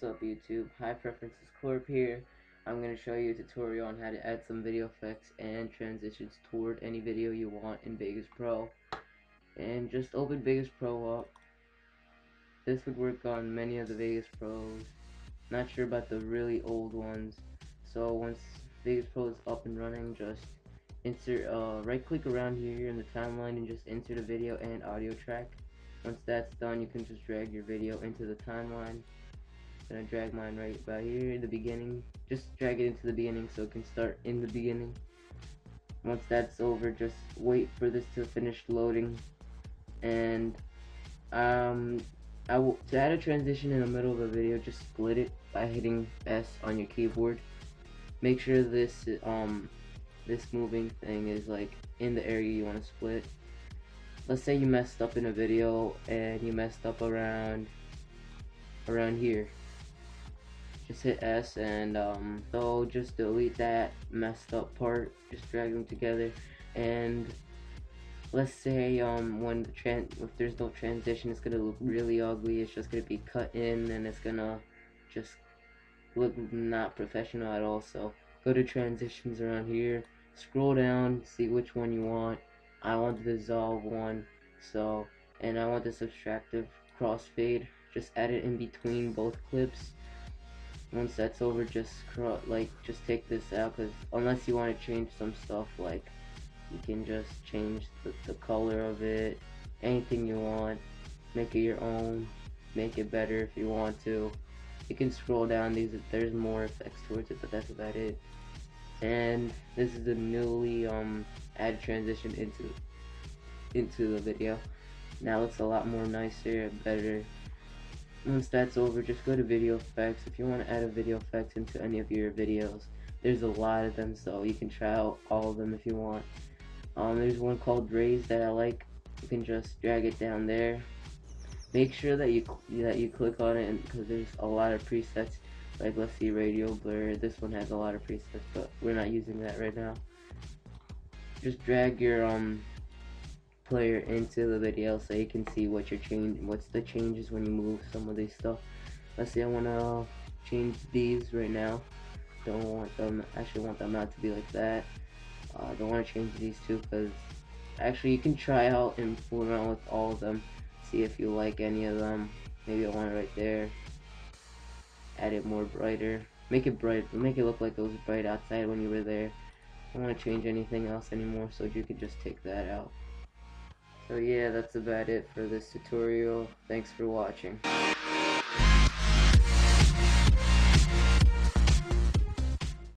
what's up YouTube? High Preferences Corp here. I'm going to show you a tutorial on how to add some video effects and transitions toward any video you want in Vegas Pro. And just open Vegas Pro up. This would work on many of the Vegas Pros. Not sure about the really old ones. So once Vegas Pro is up and running, just insert, uh, right click around here in the timeline and just insert a video and audio track. Once that's done, you can just drag your video into the timeline. Gonna drag mine right about here in the beginning. Just drag it into the beginning so it can start in the beginning. Once that's over, just wait for this to finish loading. And um, I will, to add a transition in the middle of a video, just split it by hitting S on your keyboard. Make sure this um this moving thing is like in the area you want to split let's say you messed up in a video and you messed up around around here just hit S and um, so just delete that messed up part just drag them together. And let's say um, when the tran if there's no transition it's gonna look really ugly. It's just gonna be cut in and it's gonna just look not professional at all. So go to transitions around here. Scroll down see which one you want. I want the dissolve one. So and I want the subtractive crossfade. Just add it in between both clips once that's over just like just take this out because unless you want to change some stuff like you can just change the, the color of it anything you want make it your own make it better if you want to. You can scroll down these there's more effects towards it but that's about it. And this is the newly um added transition into into the video. Now it's a lot more nicer and better once that's over just go to video effects. If you want to add a video effect into any of your videos there's a lot of them so you can try out all of them if you want. Um, there's one called rays that I like. You can just drag it down there. Make sure that you that you click on it because there's a lot of presets. Like let's see radial blur. This one has a lot of presets but we're not using that right now. Just drag your um player into the video so you can see what you're changing what's the changes when you move some of these stuff. Let's see I want to change these right now. Don't want them actually want them not to be like that. Uh, don't want to change these two because actually you can try out and fool around with all of them. See if you like any of them. Maybe I want it right there. Add it more brighter. Make it bright make it look like it was bright outside when you were there. I don't want to change anything else anymore so you can just take that out so yeah that's about it for this tutorial. Thanks for watching